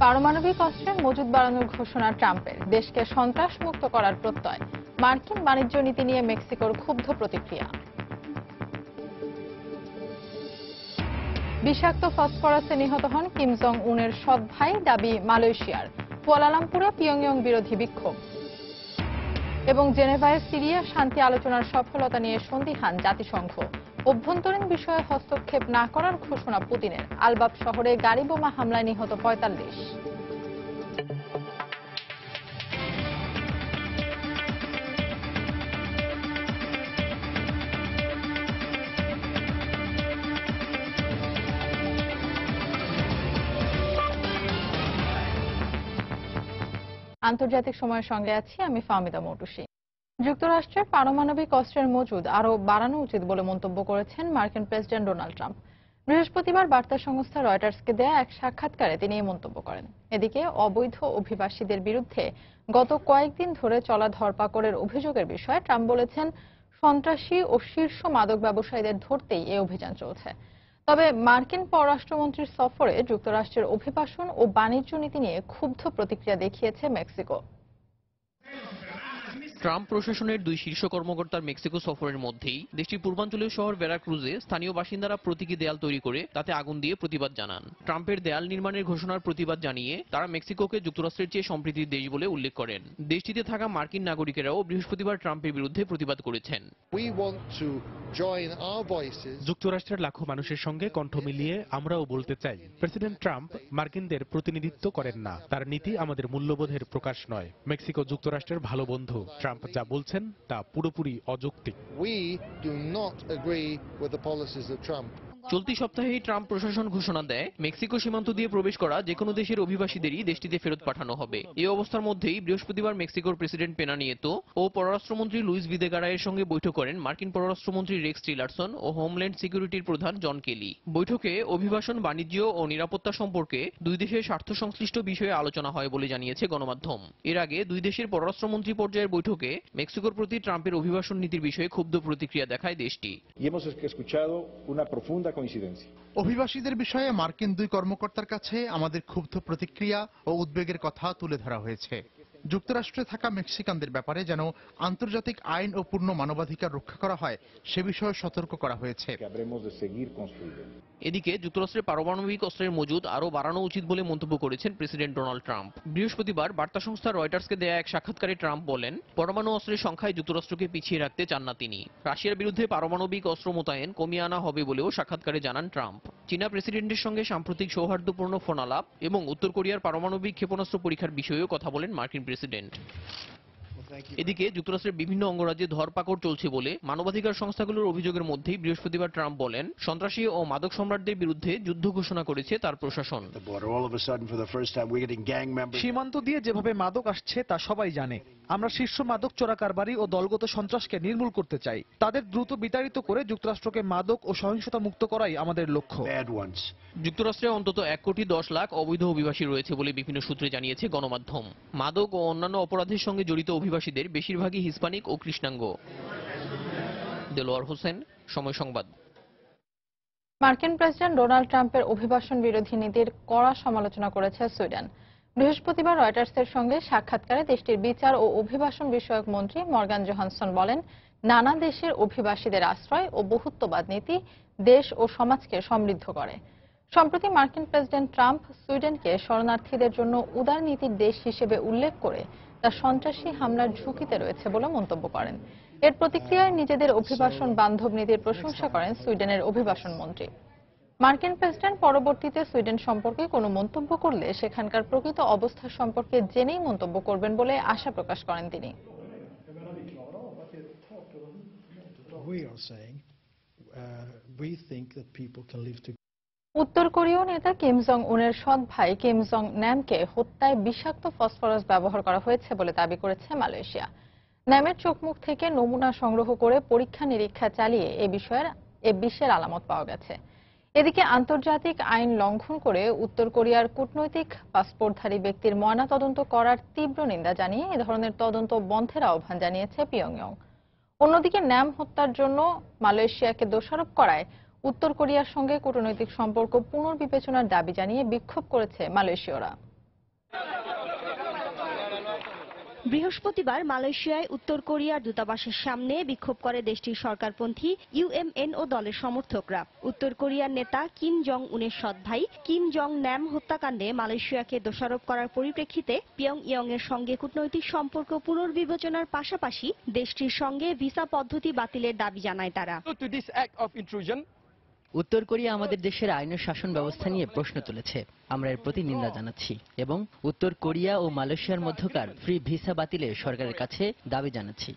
পারমাণবিক অস্ত্রের মজুদ বাড়ানোর ঘোষণা ট্রাম্পের। দেশকে সন্ত্রাস মুক্ত করার প্রত্যয়। মার্কিন বাণিজ্য নীতি নিয়ে মেক্সিকোর ক্ষুব্ধ প্রতিক্রিয়া। বিষাক্ত ফসফরাসে নিহত হন কিম জং উনের সৎ ভাই দাবি মালয়েশিয়ার। কুয়ালালামপুরে পিয়ংইয়ং বিরোধী বিক্ষোভ। এবং জেনেভায় সিরিয়া শান্তি আলোচনার সফলতা নিয়ে সন্দিহান জাতিসংঘ। অভ্যন্তরীণ বিষয়ে হস্তক্ষেপ না করার ঘোষণা পুতিনের। আলবাব শহরে গাড়ি বোমা হামলায় নিহত পঁয়তাল্লিশ। আন্তর্জাতিক সময়ের সঙ্গে আছি আমি ফাহমিদা মৌটুসি। যুক্তরাষ্ট্রের পারমাণবিক অস্ত্রের মজুদ আরও বাড়ানো উচিত বলে মন্তব্য করেছেন মার্কিন প্রেসিডেন্ট ডোনাল্ড ট্রাম্প। বৃহস্পতিবার বার্তা সংস্থা রয়টার্সকে দেয়া এক সাক্ষাৎকারে তিনি এই মন্তব্য করেন। এদিকে অবৈধ অভিবাসীদের বিরুদ্ধে গত কয়েকদিন ধরে চলা ধরপাকড়ের অভিযোগের বিষয়ে ট্রাম্প বলেছেন, সন্ত্রাসী ও শীর্ষ মাদক ব্যবসায়ীদের ধরতেই এই অভিযান চলছে। তবে মার্কিন পররাষ্ট্রমন্ত্রীর সফরে যুক্তরাষ্ট্রের অভিবাসন ও বাণিজ্য নীতি নিয়ে ক্ষুব্ধ প্রতিক্রিয়া দেখিয়েছে মেক্সিকো। ট্রাম্প প্রশাসনের দুই শীর্ষ কর্মকর্তার মেক্সিকো সফরের মধ্যেই দেশটির পূর্বাঞ্চলীয় শহর ভেরাক্রুজে স্থানীয় বাসিন্দারা প্রতীকী দেয়াল তৈরি করে তাতে আগুন দিয়ে প্রতিবাদ জানান। ট্রাম্পের দেয়াল নির্মাণের ঘোষণার প্রতিবাদ জানিয়ে তারা মেক্সিকোকে যুক্তরাষ্ট্রের চেয়ে সম্প্রীতির দেশ বলে উল্লেখ করেন। দেশটিতে থাকা মার্কিন নাগরিকেরাও বৃহস্পতিবার ট্রাম্পের বিরুদ্ধে প্রতিবাদ করেছেন। যুক্তরাষ্ট্রের লাখো মানুষের সঙ্গে কণ্ঠ মিলিয়ে আমরাও বলতে চাই প্রেসিডেন্ট ট্রাম্প মার্কিনদের প্রতিনিধিত্ব করেন না। তার নীতি আমাদের মূল্যবোধের প্রকাশ নয়। মেক্সিকো যুক্তরাষ্ট্রের ভালো বন্ধু ট্রাম্প যা বলছেন তা পুরোপুরি অযৌক্তিক। চলতি সপ্তাহেই ট্রাম্প প্রশাসন ঘোষণা দেয়, মেক্সিকো সীমান্ত দিয়ে প্রবেশ করা যে কোনো দেশের অভিবাসীদেরই দেশটিতে ফেরত পাঠানো হবে। এই অবস্থার মধ্যেই বৃহস্পতিবার মেক্সিকোর প্রেসিডেন্ট পেনা নিয়েতো ও পররাষ্ট্রমন্ত্রী লুইস ভিদেগারায়ের সঙ্গে বৈঠক করেন মার্কিন পররাষ্ট্রমন্ত্রী রেক্স টিলারসন ও হোমল্যান্ড সিকিউরিটির প্রধান জন কেলি। বৈঠকে অভিবাসন, বাণিজ্য ও নিরাপত্তা সম্পর্কে দুই দেশের স্বার্থ সংশ্লিষ্ট বিষয়ে আলোচনা হয় বলে জানিয়েছে গণমাধ্যম। এর আগে দুই দেশের পররাষ্ট্রমন্ত্রী পর্যায়ের বৈঠকে মেক্সিকোর প্রতি ট্রাম্পের অভিবাসন নীতির বিষয়ে ক্ষুব্ধ প্রতিক্রিয়া দেখায় দেশটি। অভিবাসীদের বিষয়ে মার্কিন দুই কর্মকর্তার কাছে আমাদের ক্ষুব্ধ প্রতিক্রিয়া ও উদ্বেগের কথা তুলে ধরা হয়েছে। যুক্তরাষ্ট্রে থাকা মেক্সিকানদের ব্যাপারে যেন আন্তর্জাতিক আইন ও পূর্ণ মানবাধিকার রক্ষা করা হয় সে বিষয়ে সতর্ক করা হয়েছে। এদিকে যুক্তরাষ্ট্রের পারমাণবিক অস্ত্রের মজুদ আরও বাড়ানো উচিত বলে মন্তব্য করেছেন প্রেসিডেন্ট ডোনাল্ড ট্রাম্প। বৃহস্পতিবার বার্তা সংস্থা রয়টার্সকে দেয়া এক সাক্ষাৎকারে ট্রাম্প বলেন, পরমাণু অস্ত্রের সংখ্যায় যুক্তরাষ্ট্রকে পিছিয়ে রাখতে চান না তিনি। রাশিয়ার বিরুদ্ধে পারমাণবিক অস্ত্র মোতায়েন কমিয়ে আনা হবে বলেও সাক্ষাৎকারে জানান ট্রাম্প। চীনা প্রেসিডেন্টের সঙ্গে সাম্প্রতিক সৌহার্দ্যপূর্ণ ফোনালাপ এবং উত্তর কোরিয়ার পারমাণবিক ক্ষেপণাস্ত্র পরীক্ষার বিষয়েও কথা বলেন মার্কিন প্রেসিডেন্ট। এদিকে যুক্তরাষ্ট্রের বিভিন্ন অঙ্গরাজ্যে ধরপাকড় চলছে বলে মানবাধিকার সংস্থাগুলোর অভিযোগের মধ্যেই বৃহস্পতিবার ট্রাম্প বলেন সন্ত্রাসী ও মাদক সম্রাটদের বিরুদ্ধে যুদ্ধ ঘোষণা করেছে তার প্রশাসন. সীমান্ত দিয়ে যেভাবে মাদক আসছে তা সবাই জানে। আমরা শীর্ষ মাদক চোরা কারবারি ও দলগত সন্ত্রাসকে নির্মূল করতে চাই। তাদের দ্রুত বিতাড়িত করে যুক্তরাষ্ট্রকে মাদক ও সহিংসতা মুক্ত করাই আমাদের লক্ষ্য। যুক্তরাষ্ট্রে অন্তত এক কোটি দশ লাখ অবৈধ অভিবাসী রয়েছে বলে বিভিন্ন সূত্রে জানিয়েছে গণমাধ্যম। মাদক ও অন্যান্য অপরাধের সঙ্গে জড়িত অভিবাসীদের বেশিরভাগই হিসপানিক ও কৃষ্ণাঙ্গ। দেলোয়ার হোসেন, সময় সংবাদ। মার্কিন প্রেসিডেন্ট ডোনাল্ড ট্রাম্পের অভিবাসন বিরোধী নীতির কড়া সমালোচনা করেছে সুইডেন। বৃহস্পতিবার রয়টার্সের সঙ্গে সাক্ষাৎকারে দেশটির বিচার ও অভিবাসন বিষয়ক মন্ত্রী মর্গান জোহানসন বলেন, নানা দেশের অভিবাসীদের আশ্রয় ও বহুত্ববাদ নীতি দেশ ও সমাজকে সমৃদ্ধ করে। সম্প্রতি মার্কিন প্রেসিডেন্ট ট্রাম্প সুইডেনকে শরণার্থীদের জন্য উদার নীতির দেশ হিসেবে উল্লেখ করে তা সন্ত্রাসী হামলার ঝুঁকিতে রয়েছে বলে মন্তব্য করেন এর প্রতিক্রিয়ায় নিজেদের অভিবাসন বান্ধব নীতির প্রশংসা করেন সুইডেনের অভিবাসন মন্ত্রী মার্কিন প্রেসিডেন্ট পরবর্তীতে সুইডেন সম্পর্কে কোনো মন্তব্য করলে সেখানকার প্রকৃত অবস্থা সম্পর্কে জেনেই মন্তব্য করবেন বলে আশা প্রকাশ করেন তিনি. উত্তর কোরীয় নেতা কিম জং উনের সৎ ভাই কিম জং ন্যামকে হত্যায় বিষাক্ত ফসফরাস ব্যবহার করা হয়েছে বলে দাবি করেছে মালয়েশিয়া। ন্যামের চোখমুখ থেকে নমুনা সংগ্রহ করে পরীক্ষা নিরীক্ষা চালিয়ে এ বিষয়ের, এ বিষের আলামত পাওয়া গেছে। এদিকে আন্তর্জাতিক আইন লঙ্ঘন করে উত্তর কোরিয়ার কূটনৈতিক পাসপোর্টধারী ব্যক্তির ময়নাতদন্ত করার তীব্র নিন্দা জানিয়ে এ ধরনের তদন্ত বন্ধের আহ্বান জানিয়েছে পিয়ংইয়ং। অন্যদিকে ন্যাম হত্যার জন্য মালয়েশিয়াকে দোষারোপ করায় উত্তর কোরিয়ার সঙ্গে কূটনৈতিক সম্পর্ক পুনর্বিবেচনার দাবি জানিয়ে বিক্ষোভ করেছে মালয়েশীয়রা। বৃহস্পতিবার মালয়েশিয়ায় উত্তর কোরিয়ার দূতাবাসের সামনে বিক্ষোভ করে দেশটির সরকারপন্থী ইউএমএনও দলের সমর্থকরা। উত্তর কোরিয়ার নেতা কিম জং উনের সৎ ভাই কিম জং ন্যাম হত্যাকাণ্ডে মালয়েশিয়াকে দোষারোপ করার পরিপ্রেক্ষিতে পিয়ং ইয়ং এর সঙ্গে কূটনৈতিক সম্পর্ক পুনর্বিবেচনার পাশাপাশি দেশটির সঙ্গে ভিসা পদ্ধতি বাতিলের দাবি জানায় তারা। উত্তর কোরিয়া আমাদের দেশের আইন শাসন ব্যবস্থা নিয়ে প্রশ্ন তুলেছে। আমরা এর প্রতি নিন্দা জানাচ্ছি এবং উত্তর কোরিয়া ও মালয়েশিয়ার মধ্যকার ফ্রি ভিসা বাতিলে সরকারের কাছে দাবি জানাচ্ছি।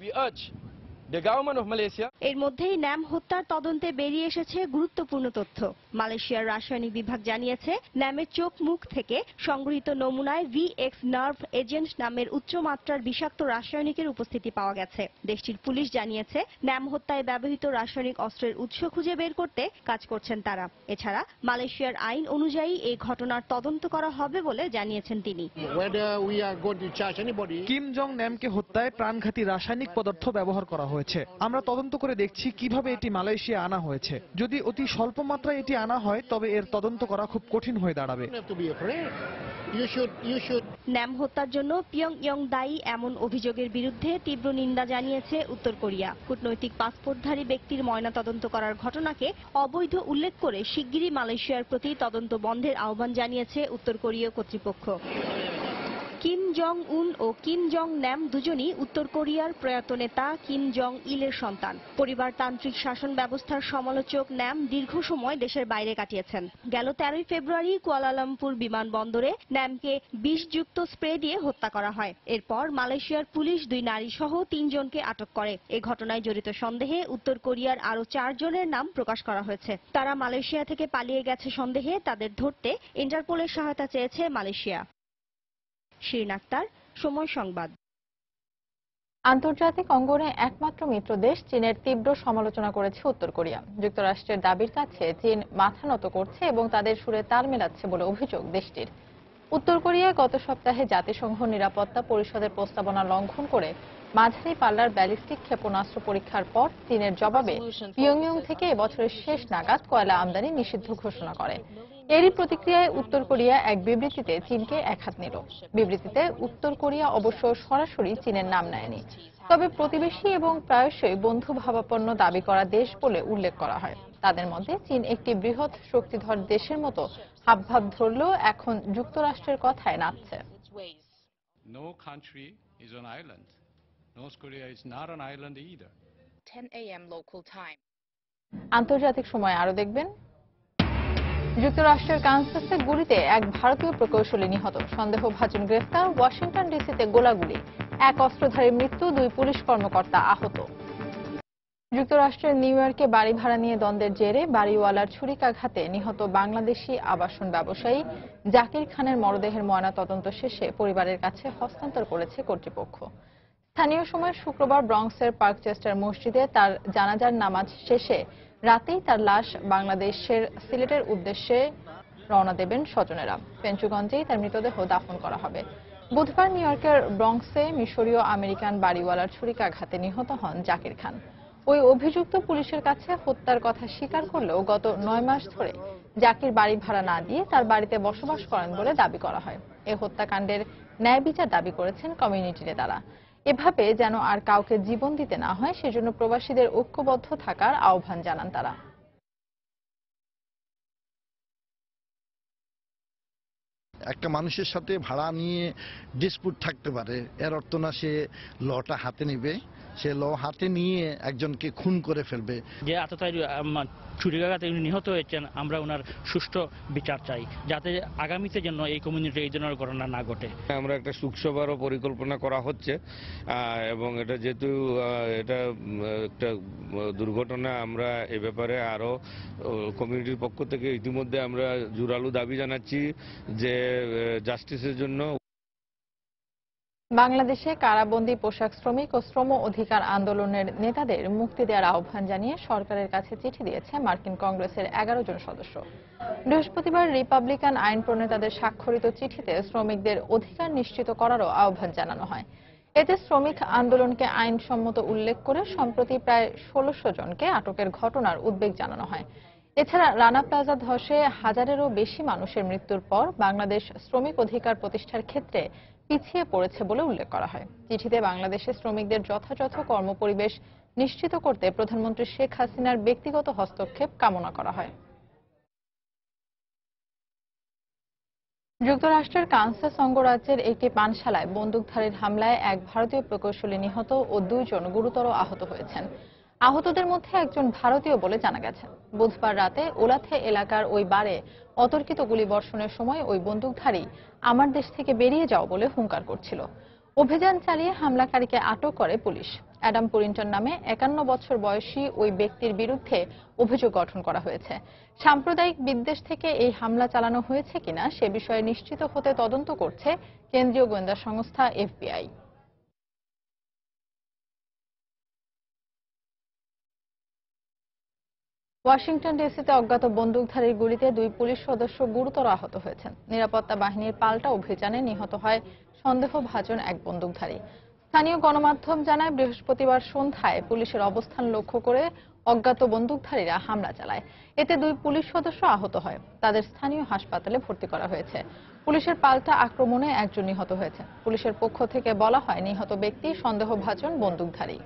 এর মধ্যেই ন্যাম হত্যার তদন্তে বেরিয়ে এসেছে গুরুত্বপূর্ণ তথ্য। মালয়েশিয়ার রাসায়নিক বিভাগ জানিয়েছে ন্যামের চোখ মুখ থেকে সংগৃহীত নমুনায় ভিএক্স নার্ভ এজেন্ট নামের উচ্চমাত্রার বিষাক্ত রাসায়নিকের উপস্থিতি পাওয়া গেছে। দেশটির পুলিশ জানিয়েছে ন্যাম হত্যায় ব্যবহৃত রাসায়নিক অস্ত্রের উৎস খুঁজে বের করতে কাজ করছেন তারা। এছাড়া মালয়েশিয়ার আইন অনুযায়ী এই ঘটনার তদন্ত করা হবে বলে জানিয়েছেন তিনি। কিম জং ন্যামকে হত্যায় প্রাণঘাতী রাসায়নিক পদার্থ ব্যবহার করা হয়েছে। আমরা তদন্ত করে দেখছি কীভাবে এটি মালয়েশিয়া আনা হয়েছে। যদি অতি স্বল্প মাত্রায় এটি আনা হয়, তবে এর তদন্ত করা খুব কঠিন হয়ে দাঁড়াবে। ন্যাম হত্যার জন্য পিয়ং ইয়ং দায়ী এমন অভিযোগের বিরুদ্ধে তীব্র নিন্দা জানিয়েছে উত্তর কোরিয়া। কূটনৈতিক পাসপোর্টধারী ব্যক্তির ময়নাতদন্ত করার ঘটনাকে অবৈধ উল্লেখ করে শিগগিরই মালয়েশিয়ার প্রতি তদন্ত বন্ধের আহ্বান জানিয়েছে উত্তর কোরীয় কর্তৃপক্ষ। কিম জং উন ও কিম জং ন্যাম দুজনই উত্তর কোরিয়ার প্রয়াত নেতা কিম জং ইলের সন্তান। পরিবারতান্ত্রিক শাসন ব্যবস্থার সমালোচক ন্যাম দীর্ঘ সময় দেশের বাইরে কাটিয়েছেন। গেল তেরোই ফেব্রুয়ারি কুয়ালালামপুর বিমানবন্দরে ন্যামকে বিষযুক্ত স্প্রে দিয়ে হত্যা করা হয়। এরপর মালয়েশিয়ার পুলিশ দুই নারী সহ তিনজনকে আটক করে। এ ঘটনায় জড়িত সন্দেহে উত্তর কোরিয়ার আরও চারজনের নাম প্রকাশ করা হয়েছে। তারা মালয়েশিয়া থেকে পালিয়ে গেছে সন্দেহে তাদের ধরতে ইন্টারপোলের সহায়তা চেয়েছে মালয়েশিয়া। শিরিন আক্তার, সময় সংবাদ। আন্তর্জাতিক অঙ্গনে একমাত্র মিত্র দেশ চীনের তীব্র সমালোচনা করেছে উত্তর কোরিয়া। যুক্তরাষ্ট্রের দাবির কাছে চীন মাথা নত করছে এবং তাদের সুরে তাল মেলাচ্ছে বলে অভিযোগ দেশটির। উত্তর কোরিয়া গত সপ্তাহে জাতিসংঘ নিরাপত্তা পরিষদের প্রস্তাবনা লঙ্ঘন করে মাঝারি পাল্লার ব্যালিস্টিক ক্ষেপণাস্ত্র পরীক্ষার পর চীনের জবাবে পিয়ংইয়ং থেকে এবছরের শেষ নাগাদ কয়লা আমদানি নিষিদ্ধ ঘোষণা করে। এরই প্রতিক্রিয়ায় উত্তর কোরিয়া এক বিবৃতিতে চীনকে একহাত নিল। বিবৃতিতে উত্তর কোরিয়া অবশ্য সরাসরি চীনের নাম নেয়নি। তবে প্রতিবেশী এবং প্রায়শই বন্ধু ভাবাপন্ন দাবি করা দেশ বলে উল্লেখ করা হয়। তাদের মধ্যে চীন একটি বৃহৎ শক্তিধর দেশের মতো হাবভাব ধরলেও এখন যুক্তরাষ্ট্রের কথায় নাচছে। No country is an island. North Korea is not an island either. 10 a.m. local time. আন্তর্জাতিক সময় আরও দেখবেন যুক্তরাষ্ট্রের কানসাসে গুলিতে এক ভারতীয় প্রকৌশলী নিহত সন্দেহভাজন গ্রেফতার ওয়াশিংটন ডিসিতে গোলাগুলি এক অস্ত্রধারীর মৃত্যু দুই পুলিশ কর্মকর্তা আহত যুক্তরাষ্ট্রের নিউ ইয়র্কে বাড়ি ভাড়া নিয়ে দ্বন্দ্বের জেরে বাড়িওয়ালার ছুরিকাঘাতে নিহত বাংলাদেশি আবাসন ব্যবসায়ী জাকির খানের মরদেহের ময়না তদন্ত শেষে পরিবারের কাছে হস্তান্তর করেছে কর্তৃপক্ষ স্থানীয় সময় শুক্রবার ব্রঙ্কসের পার্কচেস্টার মসজিদে তার জানাজার নামাজ শেষে রাতেই তার লাশ বাংলাদেশের সিলেটের উদ্দেশ্যে রওনা দেবেন স্বজনেরা। পেঞ্চুগঞ্জেই তার মৃতদেহ দাফন করা হবে। বুধবার নিউ ইয়র্কের ব্রঙ্কসে মিশরীয় আমেরিকান বাড়িওয়ালার ছুরিকাঘাতে নিহত হন জাকির খান। ওই অভিযুক্ত পুলিশের কাছে হত্যার কথা স্বীকার করলেও গত নয় মাস ধরে জাকির বাড়ি ভাড়া না দিয়ে তার বাড়িতে বসবাস করেন বলে দাবি করা হয়। এ হত্যাকাণ্ডের ন্যায় বিচার দাবি করেছেন কমিউনিটি নেতারা। এভাবে যেন আর কাউকে জীবন দিতে না হয়, সেজন্য প্রবাসীদের ঐক্যবদ্ধ থাকার আহ্বান জানান তারা। একটা মানুষের সাথে ভাড়া নিয়ে ডিসপুট থাকতে পারে। এর অর্থ না সে লটা হাতে নেবে সে ল হাতে নিয়ে একজনকে খুন করে ফেলবে। যে আততায়ী ছুরিকাঘাতে উনি নিহত হয়েছেন আমরা ওনার সুষ্ঠু বিচার চাই যাতে আগামীতে যেন এই কমিউনিটি এই ধরনের ঘটনা না ঘটে। আমরা একটা সুখসভারও পরিকল্পনা করা হচ্ছে এবং এটা যেহেতু এটা একটা দুর্ঘটনা আমরা এ ব্যাপারে আরও কমিউনিটির পক্ষ থেকে ইতিমধ্যে আমরা জোরালো দাবি জানাচ্ছি যে জাস্টিসের জন্য। বাংলাদেশে কারাবন্দী পোশাক শ্রমিক ও শ্রম অধিকার আন্দোলনের নেতাদের মুক্তি দেওয়ার আহ্বান জানিয়ে সরকারের কাছে চিঠি দিয়েছে মার্কিন কংগ্রেসের এগারো জন সদস্য। বৃহস্পতিবার রিপাবলিকান আইন প্রণেতাদের স্বাক্ষরিত চিঠিতে শ্রমিকদের অধিকার নিশ্চিত করারও আহ্বান জানানো হয়। এতে শ্রমিক আন্দোলনকে আইনসম্মত উল্লেখ করে সম্প্রতি প্রায় ষোলশো জনকে আটকের ঘটনার উদ্বেগ জানানো হয়। এছাড়া রানা প্লাজা ধসে হাজারেরও বেশি মানুষের মৃত্যুর পর বাংলাদেশ শ্রমিক অধিকার প্রতিষ্ঠার ক্ষেত্রে পিছিয়ে পড়েছে বলে উল্লেখ করা হয়। চিঠিতে বাংলাদেশে শ্রমিকদের যথাযথ কর্মপরিবেশ নিশ্চিত করতে প্রধানমন্ত্রী শেখ হাসিনার ব্যক্তিগত হস্তক্ষেপ কামনা করা হয়। যুক্তরাষ্ট্রের কানসাস অঙ্গরাজ্যের একটি পানশালায় বন্দুকধারীর হামলায় এক ভারতীয় প্রকৌশলী নিহত ও দুইজন গুরুতর আহত হয়েছেন। আহতদের মধ্যে একজন ভারতীয় বলে জানা গেছে। বুধবার রাতে ওলাথে এলাকার ওই বারে অতর্কিত গুলিবর্ষণের সময় ওই বন্দুকধারী আমার দেশ থেকে বেরিয়ে যাও বলে হুঙ্কার করছিল। অভিযান চালিয়ে হামলাকারীকে আটক করে পুলিশ। অ্যাডাম পুরিন্টন নামে একান্ন বছর বয়সী ওই ব্যক্তির বিরুদ্ধে অভিযোগ গঠন করা হয়েছে। সাম্প্রদায়িক বিদ্বেষ থেকে এই হামলা চালানো হয়েছে কিনা সে বিষয়ে নিশ্চিত হতে তদন্ত করছে কেন্দ্রীয় গোয়েন্দা সংস্থা এফবিআই। ওয়াশিংটন ডিসিতে অজ্ঞাত বন্দুকধারীর গুলিতে দুই পুলিশ সদস্য গুরুতর আহত হয়েছেন। নিরাপত্তা বাহিনীর পাল্টা অভিযানে নিহত হয় সন্দেহভাজন এক বন্দুকধারী। স্থানীয় গণমাধ্যম জানায়, বৃহস্পতিবার সন্ধ্যায় পুলিশের অবস্থান লক্ষ্য করে অজ্ঞাত বন্দুকধারীরা হামলা চালায়। এতে দুই পুলিশ সদস্য আহত হয়। তাদের স্থানীয় হাসপাতালে ভর্তি করা হয়েছে। পুলিশের পাল্টা আক্রমণে একজন নিহত হয়েছে পুলিশের পক্ষ থেকে বলা হয়, নিহত ব্যক্তি সন্দেহভাজন বন্দুকধারী।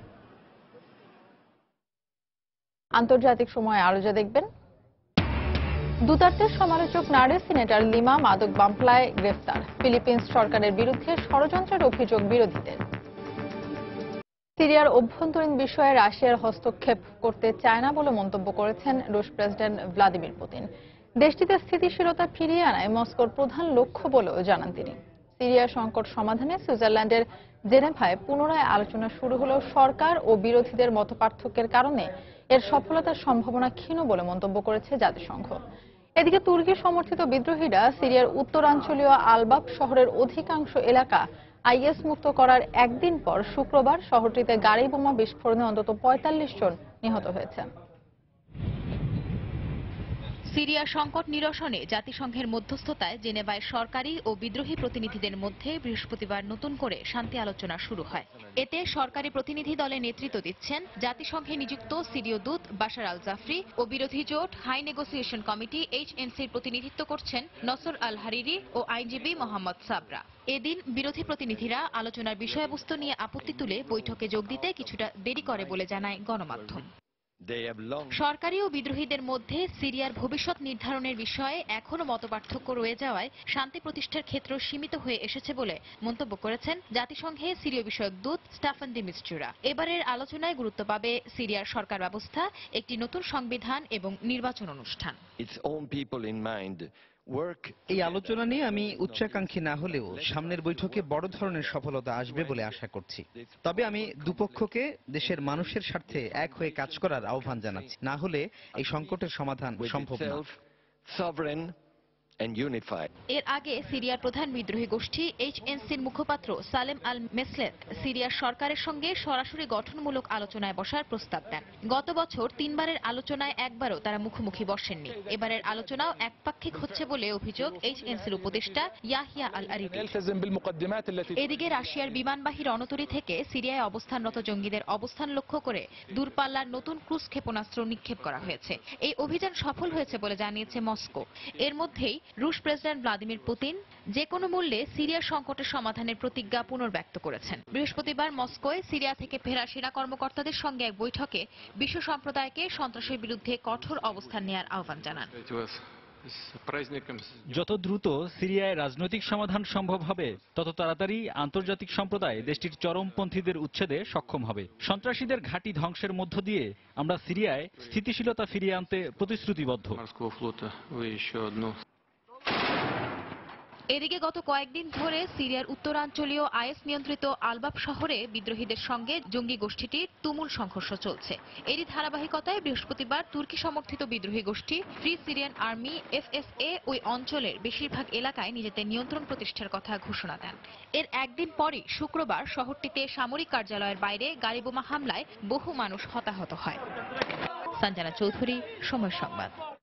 আন্তর্জাতিক সময় আরও যা দেখবেন। দুতার্তের সমালোচক নারী সিনেটর লিমা মাদক মামলায় গ্রেফতার। ফিলিপিন্স সরকারের বিরুদ্ধে ষড়যন্ত্রের অভিযোগ বিরোধীদের। সিরিয়ার অভ্যন্তরীণ বিষয়ে রাশিয়ার হস্তক্ষেপ করতে চায় না বলে মন্তব্য করেছেন রুশ প্রেসিডেন্ট ভ্লাদিমির পুতিন। দেশটিতে স্থিতিশীলতা ফিরিয়ে আনায় মস্কোর প্রধান লক্ষ্য বলেও জানান তিনি। সিরিয়া সংকট সমাধানে সুইজারল্যান্ডের জেনেভায় পুনরায় আলোচনা শুরু হলেও সরকার ও বিরোধীদের মতপার্থক্যের কারণে এর সফলতার সম্ভাবনা ক্ষীণ বলে মন্তব্য করেছে জাতিসংঘ। এদিকে তুর্কি সমর্থিত বিদ্রোহীরা সিরিয়ার উত্তরাঞ্চলীয় আলবাব শহরের অধিকাংশ এলাকা আইএস মুক্ত করার একদিন পর শুক্রবার শহরটিতে গাড়ি বোমা বিস্ফোরণে অন্তত পঁয়তাল্লিশ জন নিহত হয়েছে সিরিয়া সংকট নিরসনে জাতিসংঘের মধ্যস্থতায় জেনেভায় সরকারি ও বিদ্রোহী প্রতিনিধিদের মধ্যে বৃহস্পতিবার নতুন করে শান্তি আলোচনা শুরু হয়। এতে সরকারি প্রতিনিধি দলে নেতৃত্ব দিচ্ছেন জাতিসংঘে নিযুক্ত সিরীয় দূত বাশার আল জাফরি ও বিরোধী জোট হাই নেগোসিয়েশন কমিটি এইচএনসির প্রতিনিধিত্ব করছেন নসর আল হারিরি ও আইনজীবী মোহাম্মদ সাবরা। এদিন বিরোধী প্রতিনিধিরা আলোচনার বিষয়বস্তু নিয়ে আপত্তি তুলে বৈঠকে যোগ দিতে কিছুটা দেরি করে বলে জানায় গণমাধ্যম। সরকারি ও বিদ্রোহীদের মধ্যে সিরিয়ার ভবিষ্যৎ নির্ধারণের বিষয়ে এখনও মতপার্থক্য রয়ে যাওয়ায় শান্তি প্রতিষ্ঠার ক্ষেত্র সীমিত হয়ে এসেছে বলে মন্তব্য করেছেন জাতিসংঘে সিরিয় বিষয়ক দূত স্টাফান দিমিস্টুরা এবারের আলোচনায় গুরুত্ব পাবে সিরিয়ার সরকার ব্যবস্থা একটি নতুন সংবিধান এবং নির্বাচন অনুষ্ঠান। এই আলোচনা নিয়ে আমি উচ্চাকাঙ্ক্ষী না হলেও সামনের বৈঠকে বড় ধরনের সফলতা আসবে বলে আশা করছি। তবে আমি দুপক্ষকে দেশের মানুষের স্বার্থে এক হয়ে কাজ করার আহ্বান জানাচ্ছি। না হলে এই সংকটের সমাধান সম্ভব না। And unified. এর আগে সিরিয়ার প্রধান বিদ্রোহী গোষ্ঠী এইচএনসির মুখপাত্র সালেম আল মেসলেত সিরিয়ার সরকারের সঙ্গে সরাসরি গঠনমূলক আলোচনায় বসার প্রস্তাব দেন। গত বছর তিনবারের আলোচনায় একবারও তারা মুখোমুখি বসেননি। এবারের আলোচনাও একপাক্ষিক হচ্ছে বলে অভিযোগ এইচএনসির উপদেষ্টা ইয়াহিয়া আল আরিবি এদিকে রাশিয়ার বিমানবাহী রণতরী থেকে সিরিয়ায় অবস্থানরত জঙ্গিদের অবস্থান লক্ষ্য করে দূরপাল্লার নতুন ক্রুজ ক্ষেপণাস্ত্র নিক্ষেপ করা হয়েছে। এই অভিযান সফল হয়েছে বলে জানিয়েছে মস্কো। এর মধ্যেই রুশ প্রেসিডেন্ট ভ্লাদিমির পুতিন যে কোনো মূল্যে সিরিয়া সংকটের সমাধানের প্রতিজ্ঞা পুনর্ব্যক্ত করেছেন। বৃহস্পতিবার মস্কোয় সিরিয়া থেকে ফেরা সেনা কর্মকর্তাদের সঙ্গে এক বৈঠকে বিশ্ব সম্প্রদায়কে সন্ত্রাসের বিরুদ্ধে কঠোর অবস্থান নেওয়ার আহ্বান জানান। যত দ্রুত সিরিয়ায় রাজনৈতিক সমাধান সম্ভব হবে তত তাড়াতাড়ি আন্তর্জাতিক সম্প্রদায় দেশটির চরমপন্থীদের উচ্ছেদে সক্ষম হবে। সন্ত্রাসীদের ঘাঁটি ধ্বংসের মধ্য দিয়ে আমরা সিরিয়ায় স্থিতিশীলতা ফিরিয়ে আনতে প্রতিশ্রুতিবদ্ধ। এদিকে গত কয়েকদিন ধরে সিরিয়ার উত্তরাঞ্চলীয় আইএস নিয়ন্ত্রিত আলবাব শহরে বিদ্রোহীদের সঙ্গে জঙ্গি গোষ্ঠীটির তুমুল সংঘর্ষ চলছে। এরই ধারাবাহিকতায় বৃহস্পতিবার তুর্কি সমর্থিত বিদ্রোহী গোষ্ঠী ফ্রি সিরিয়ান আর্মি, এফএসএ, ওই অঞ্চলের বেশিরভাগ এলাকায় নিজেদের নিয়ন্ত্রণ প্রতিষ্ঠার কথা ঘোষণা দেন। এর একদিন পরই শুক্রবার শহরটিতে সামরিক কার্যালয়ের বাইরে গাড়িবোমা হামলায় বহু মানুষ হতাহত হয়। সঞ্জনা চৌধুরী, সময় সংবাদ।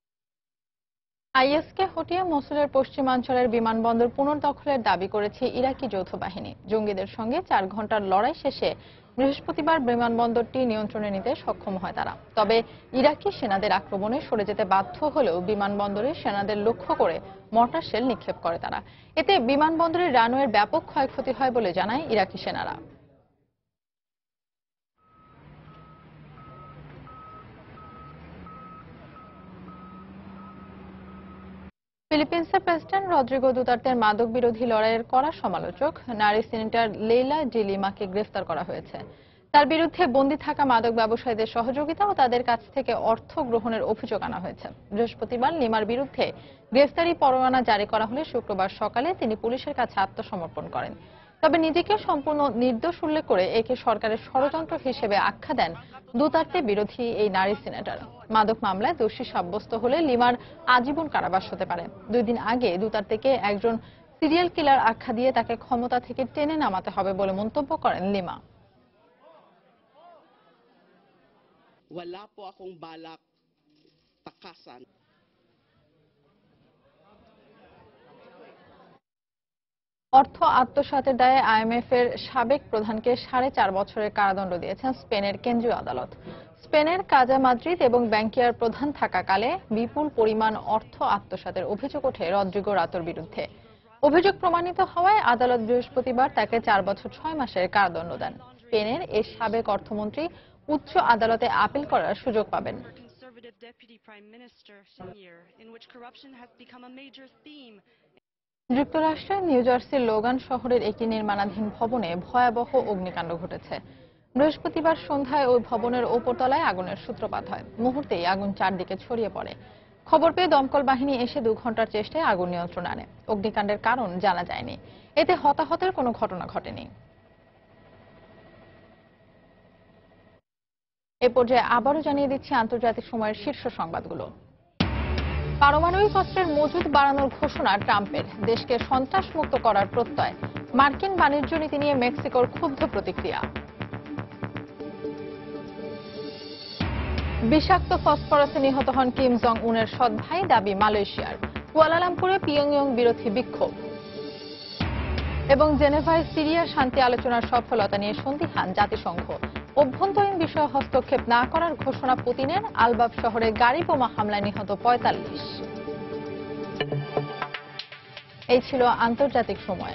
আইএসকে হটিয়ে মসুলের পশ্চিমাঞ্চলের বিমানবন্দর পুনর্দখলের দাবি করেছে ইরাকি যৌথ বাহিনী। জঙ্গিদের সঙ্গে চার ঘণ্টার লড়াই শেষে বৃহস্পতিবার বিমানবন্দরটি নিয়ন্ত্রণে নিতে সক্ষম হয় তারা। তবে ইরাকি সেনাদের আক্রমণে সরে যেতে বাধ্য হলেও বিমানবন্দরে সেনাদের লক্ষ্য করে মর্টার শেল নিক্ষেপ করে তারা। এতে বিমানবন্দরের রানওয়ের ব্যাপক ক্ষয়ক্ষতি হয় বলে জানায় ইরাকি সেনারা। ফিলিপিন্সের প্রেসিডেন্ট রদ্রিগো দুতার্তের মাদক বিরোধী লড়াইয়ের কড়া সমালোচক নারী সিনেটর লেইলা ডিলিমাকে গ্রেফতার করা হয়েছে। তার বিরুদ্ধে বন্দী থাকা মাদক ব্যবসায়ীদের সহযোগিতা ও তাদের কাছ থেকে অর্থ গ্রহণের অভিযোগ আনা হয়েছে। বৃহস্পতিবার লিমার বিরুদ্ধে গ্রেফতারি পরোয়ানা জারি করা হলে শুক্রবার সকালে তিনি পুলিশের কাছে আত্মসমর্পণ করেন। তবে নিজেকে সম্পূর্ণ নির্দোষ উল্লেখ করে একে সরকারের ষড়যন্ত্র হিসেবে আখ্যা দেন দুতার্তে বিরোধী এই নারী সিনেটর। মাদক মামলায় দোষী সাব্যস্ত হলে লিমার আজীবন কারাবাস হতে পারে। দুই দিন আগে দুতার্তেকে একজন সিরিয়াল কিলার আখ্যা দিয়ে তাকে ক্ষমতা থেকে টেনে নামাতে হবে বলে মন্তব্য করেন Lima. Wala po akong balak takasan. অর্থ আত্মসাতের দায়ে আইএমএফ এর সাবেক প্রধানকে সাড়ে চার বছরের কারাদণ্ড দিয়েছেন স্পেনের কেন্দ্রীয় আদালত। স্পেনের কাজা মাদ্রিদ এবং ব্যাংকিয়ার প্রধান থাকাকালে বিপুল পরিমাণ অর্থ আত্মসাতের অভিযোগ ওঠে রদ্রিগো রাতোর বিরুদ্ধে। অভিযোগ প্রমাণিত হওয়ায় আদালত বৃহস্পতিবার তাকে চার বছর ছয় মাসের কারাদণ্ড দেন। স্পেনের এর সাবেক অর্থমন্ত্রী উচ্চ আদালতে আপিল করার সুযোগ পাবেন। যুক্তরাষ্ট্রের নিউ জার্সির লোগান শহরের একটি নির্মাণাধীন ভবনে ভয়াবহ অগ্নিকাণ্ড ঘটেছে। বৃহস্পতিবার সন্ধ্যায় ওই ভবনের ওপরতলায় আগুনের সূত্রপাত হয়। মুহূর্তেই আগুন চারদিকে ছড়িয়ে পড়ে। খবর পেয়ে দমকল বাহিনী এসে দু ঘণ্টার চেষ্টায় আগুন নিয়ন্ত্রণ আনে। অগ্নিকাণ্ডের কারণ জানা যায়নি। এতে হতাহতের কোনো ঘটনা ঘটেনি। এ পর্যায়ে আবারও জানিয়ে দিচ্ছি আন্তর্জাতিক সময়ের শীর্ষ সংবাদগুলো। পারমাণবিক অস্ত্রের মজুদ বাড়ানোর ঘোষণা ট্রাম্পের। দেশকে সন্ত্রাসমুক্ত করার প্রত্যয়। মার্কিন বাণিজ্য নীতি নিয়ে মেক্সিকোর ক্ষুব্ধ প্রতিক্রিয়া। বিষাক্ত ফসফরাসে নিহত হন কিম জং উনের সৎ ভাই দাবি মালয়েশিয়ার। কুয়ালালামপুরে পিয়ংইয়ং বিরোধী বিক্ষোভ। এবং জেনেভায় সিরিয়া শান্তি আলোচনার সফলতা নিয়ে সন্দিহান জাতিসংঘ। অভ্যন্তরীণ বিষয়ে হস্তক্ষেপ না করার ঘোষণা পুতিনের। আলবাব শহরে গাড়ি বোমা হামলায় নিহত পঁয়তাল্লিশ। এই ছিল আন্তর্জাতিক সময়।